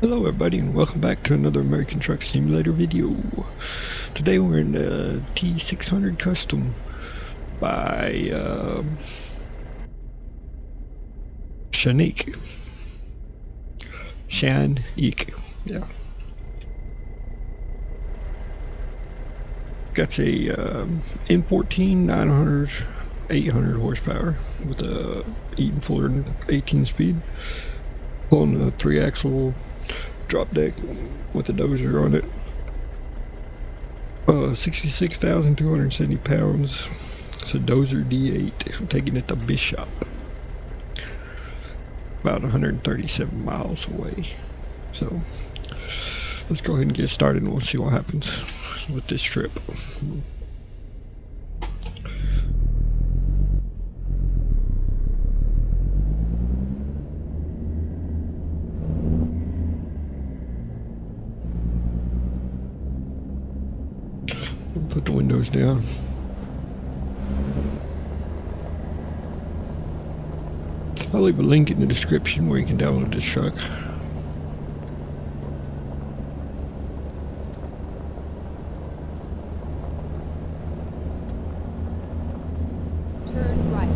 Hello everybody and welcome back to another American Truck Simulator video. Today we're in a T600 Custom by um, Shaneke. Shan Eek, yeah. Got a um, N14 900 800 horsepower with a Eaton Fuller 18 speed on a three axle drop deck with a dozer on it. Uh, 66,270 pounds. It's a dozer D8. I'm taking it to Bishop. About 137 miles away. So, let's go ahead and get started and we'll see what happens with this trip. Put the windows down. I'll leave a link in the description where you can download this truck. Turn right.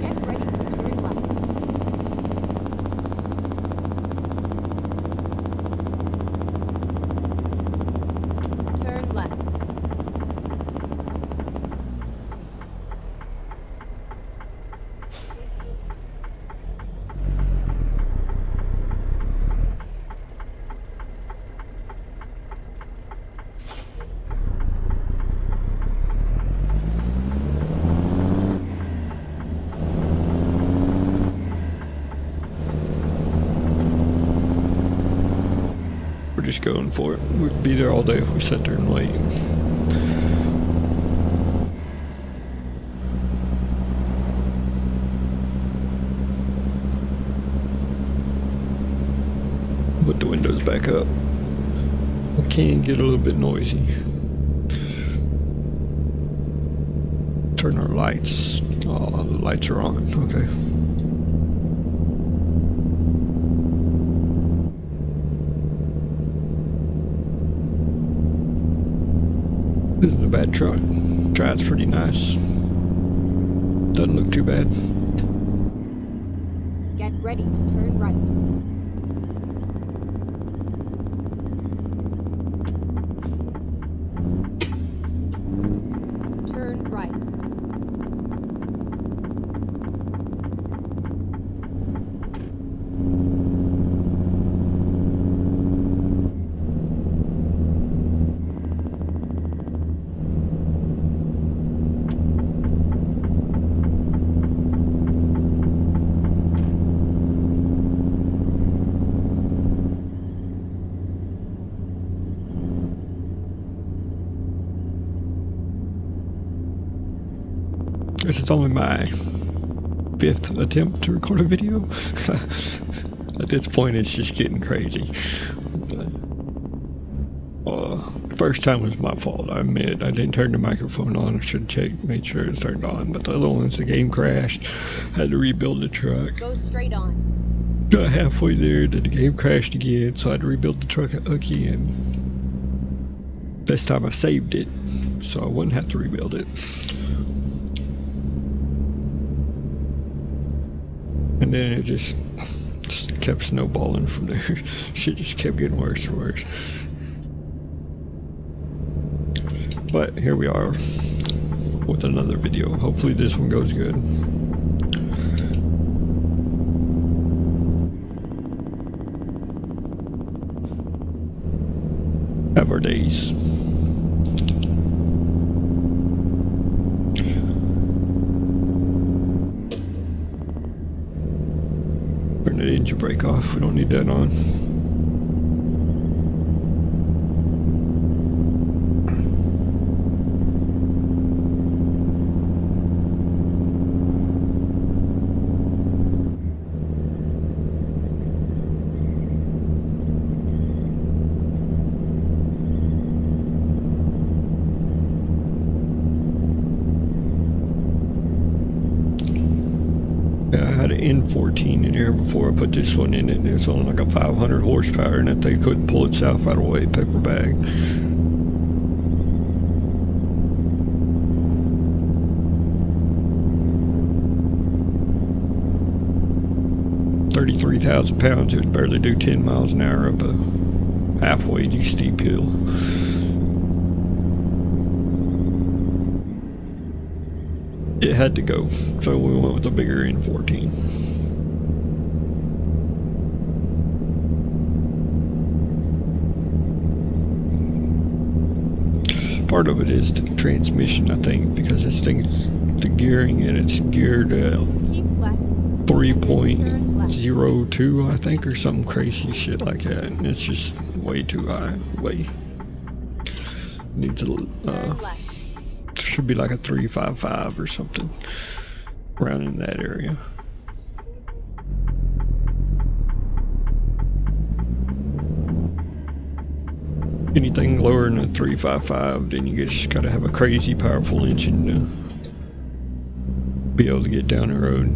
Get ready to turn left. Turn left. We're just going for it. We'd be there all day if we sat there and wait. Put the windows back up. It can get a little bit noisy. Turn our lights. Oh, the lights are on. Okay. This isn't a bad truck. Drives pretty nice. Doesn't look too bad. Get ready to turn right. Turn right. This is only my fifth attempt to record a video. At this point, it's just getting crazy. But, uh, the first time was my fault. I admit I didn't turn the microphone on. I should check, make sure it's turned on. But the other ones, the game crashed. Had to rebuild the truck. Go straight on. Got halfway there, then the game crashed again, so I had to rebuild the truck again. This time I saved it, so I wouldn't have to rebuild it. And then it just, just kept snowballing from there. Shit just kept getting worse and worse. But here we are with another video. Hopefully this one goes good. Have our days. The engine brake off. We don't need that on. 14 in here before I put this one in it. It's on like a 500 horsepower and that thing couldn't pull itself out of the way paper bag. Thirty-three thousand pounds. It would barely do ten miles an hour up a halfway steep hill. It had to go, so we went with the bigger N14. Part of it is the transmission, I think, because this thing's the gearing and it's geared uh, 3.02, I think, or some crazy shit like that. And it's just way too high. Way. Needs a, uh, should be like a 355 or something. Around in that area. Anything lower than a 355, then you just gotta have a crazy powerful engine to be able to get down the road.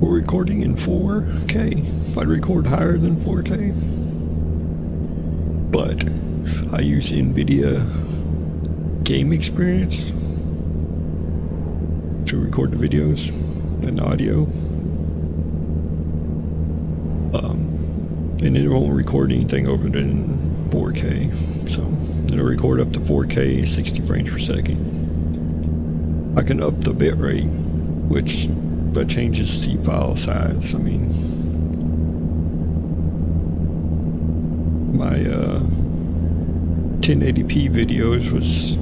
We're recording in 4K. I'd record higher than 4K. But I use NVIDIA Game Experience to record the videos and audio. Um, and it won't record anything over than 4K. So it'll record up to 4K, 60 frames per second. I can up the bit rate, which that changes the file size. I mean, my uh, 1080p videos was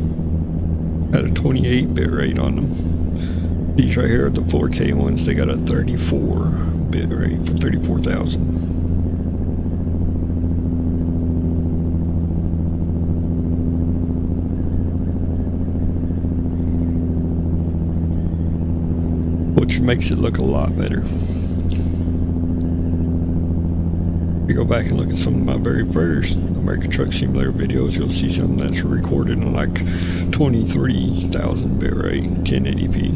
at a 28 bit rate on them. These right here are the 4K ones. They got a 34 bit rate for 34,000. Which makes it look a lot better. If you go back and look at some of my very first American Truck Simulator videos, you'll see something that's recorded in like 23,000 bit rate, 1080p.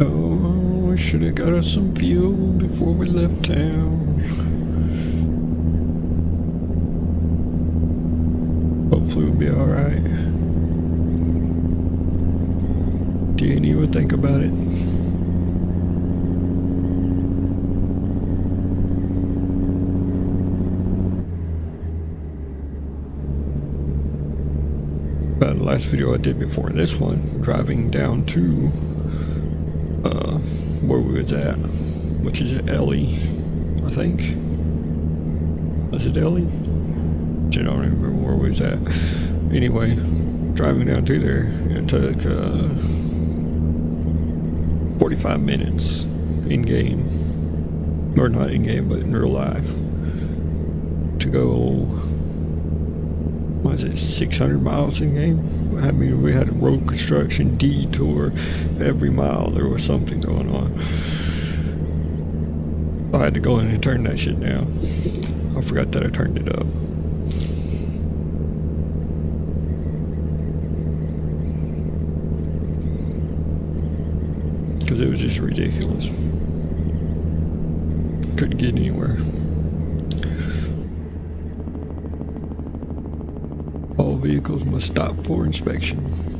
Oh, we should have got us some fuel before we left town. Hopefully we'll be alright. Didn't even think about it. Uh, the last video I did before this one, driving down to uh, where we was at, which is at Ellie, I think. Was it Ellie? I don't remember where we was at. Anyway, driving down to there, it took uh, 45 minutes in game, or not in game, but in real life, to go. What is it, 600 miles in game? I mean, we had a road construction detour. Every mile there was something going on. I had to go in and turn that shit down. I forgot that I turned it up. Because it was just ridiculous. Couldn't get anywhere. All vehicles must stop for inspection.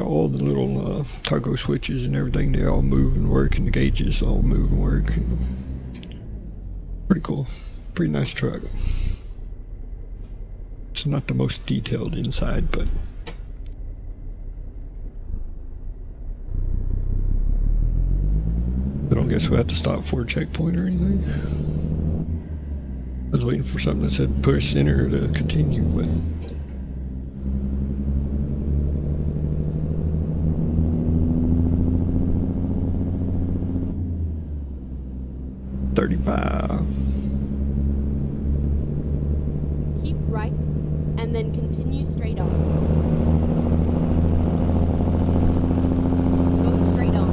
All the little uh, toggle switches and everything, they all move and work, and the gauges all move and work. Pretty cool. Pretty nice truck. It's not the most detailed inside, but I don't guess we have to stop for a checkpoint or anything. I was waiting for something that said push enter to continue, but thirty-five. Keep right, and then continue straight on. Go straight on.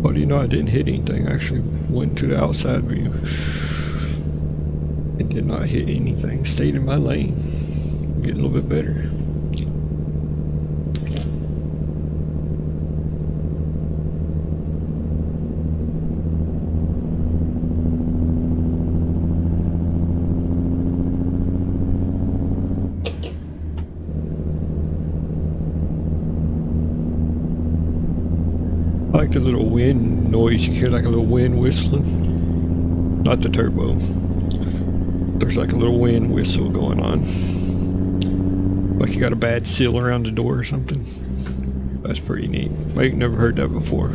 Well, do you know I didn't hit anything. I actually went to the outside view. It did not hit anything. Stayed in my lane. Get a little bit better. I like the little wind noise. You hear like a little wind whistling. Not the turbo. There's like a little wind whistle going on. Like you got a bad seal around the door or something. That's pretty neat. I ain't never heard that before. I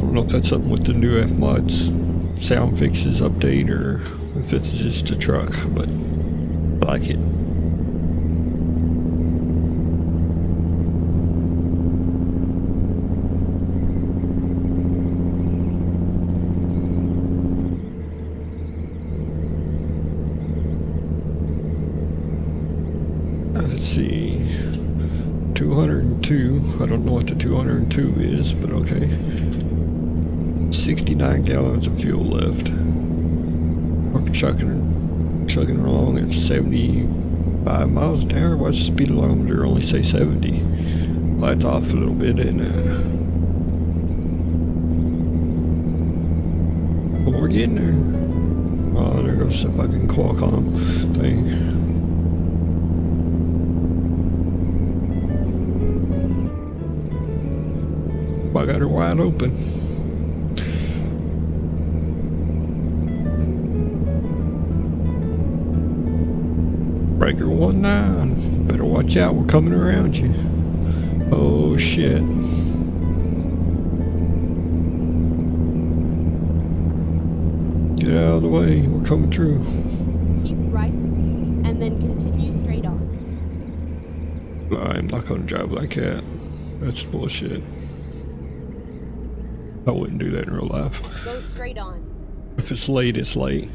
don't know if that's something with the new F-Mods sound fixes update or if it's just a truck, but I like it. Uh, Let's see. 202. I don't know what the 202 is, but okay. 69 gallons of fuel left. We're chugging, chugging along at 75 miles an hour. What's the speed odometer only say 70? Lights off a little bit and uh, we're getting there. Oh, there goes the fucking Qualcomm thing. I got her wide open. Breaker one nine. Better watch out. We're coming around you. Oh shit. Get out of the way. We're coming through. Keep right, and then continue straight on. I'm not gonna drive like that. That's bullshit. I wouldn't do that in real life. Go straight on. If it's late, it's late.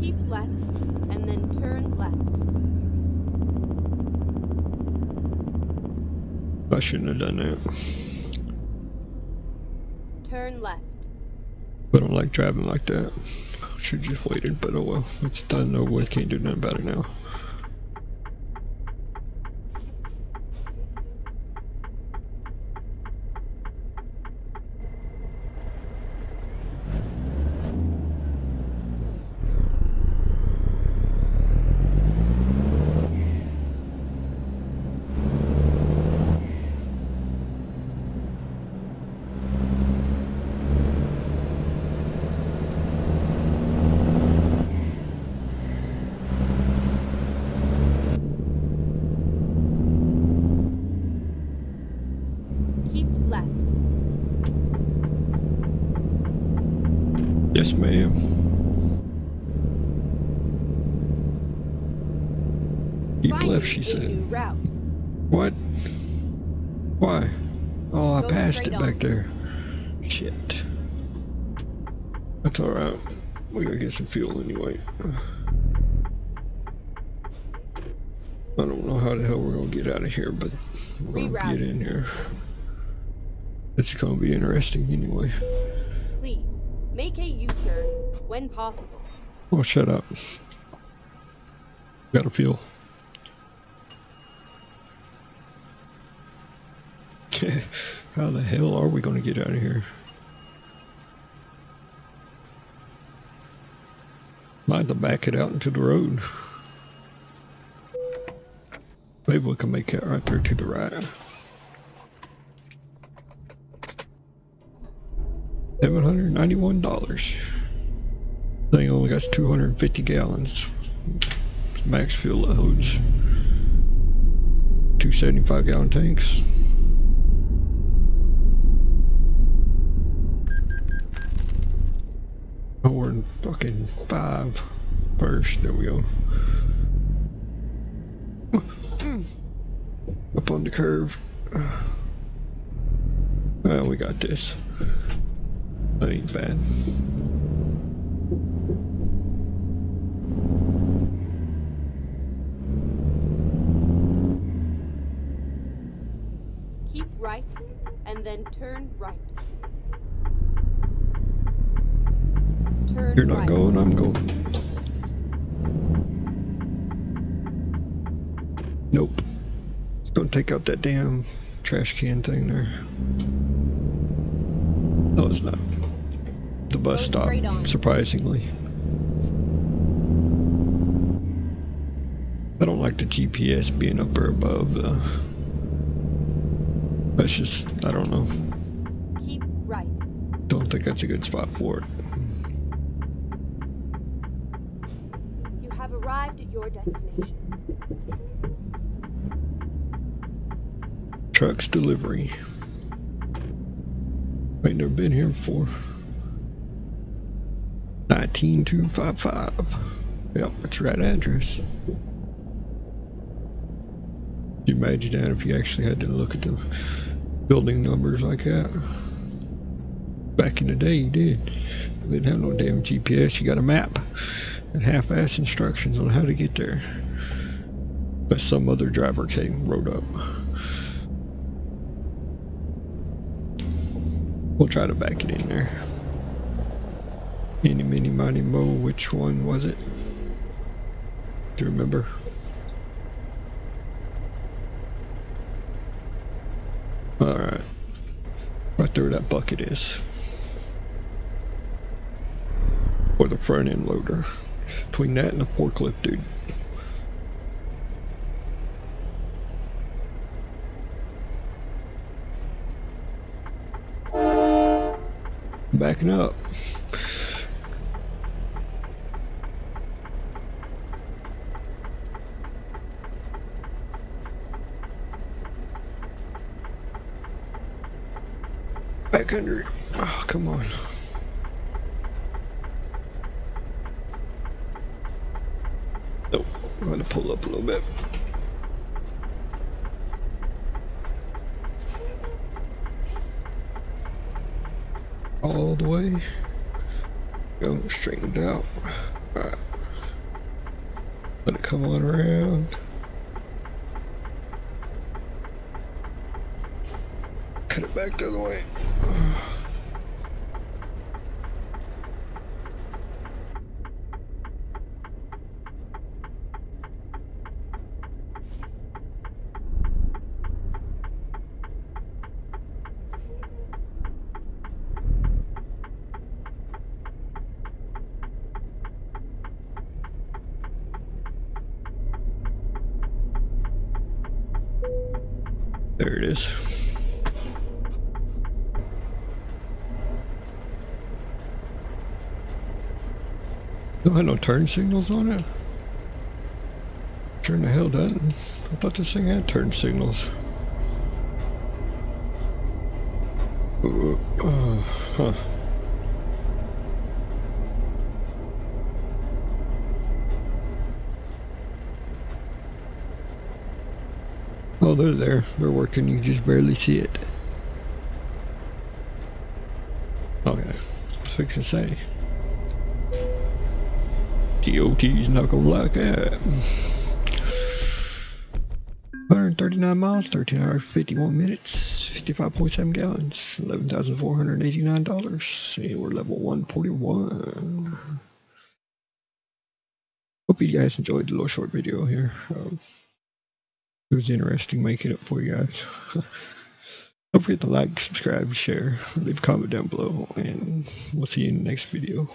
Keep left, and then turn left. I shouldn't have done that. Turn left. I don't like driving like that. Should just waited, but oh well. It's done over with. Can't do nothing about it now. Keep left. Yes, ma'am. Keep Find left, she said. route. What? Why? Oh, I Go passed it on. back there. Shit. That's alright. We gotta get some fuel anyway. I don't know how the hell we're gonna get out of here, but we're gonna get in here. It's gonna be interesting anyway. Make a U-turn when possible. Oh, shut up. Got a feel. How the hell are we gonna get out of here? Might to back it out into the road. Maybe we can make it right there to the right. Seven hundred ninety-one dollars. Thing only got two hundred and fifty gallons. Max fuel loads. Two seventy-five gallon tanks. We're in fucking five first. There we go. Up on the curve. Well, we got this. That ain't bad. Keep right, and then turn right. Turn You're not right. going, I'm going. Nope. It's gonna take out that damn trash can thing there. No, it's not. The bus stop, surprisingly. I don't like the GPS being up or above. Uh, that's just, I don't know. Keep right. Don't think that's a good spot for it. You have arrived at your destination. Trucks delivery. Ain't never been here before. 19255. Yep, that's right address. You imagine that if you actually had to look at the building numbers like that? Back in the day, you did. You didn't have no damn GPS. You got a map and half-ass instructions on how to get there. But some other driver came, rode up. We'll try to back it in there. Any, mini, miny, mo, which one was it? Do you remember? Alright. Right there that bucket is. Or the front end loader. Between that and the forklift, dude. Backing up. It. Oh, come on. Nope. I'm gonna pull up a little bit. All the way. Go straightened out. Alright. Let it come on around. Cut it back the other way. There it is. Don't have no turn signals on it. Turn the hell doesn't. I thought this thing had turn signals. Uh, uh, huh. Oh, they're there. They're working. You just barely see it. Okay. Fix fixing say. DOT's not gonna like that. 139 miles, 13 hours, 51 minutes, 55.7 gallons, $11,489. See, we're level 141. Hope you guys enjoyed the little short video here. Um, it was interesting making it for you guys. Don't forget to like, subscribe, share, leave a comment down below, and we'll see you in the next video.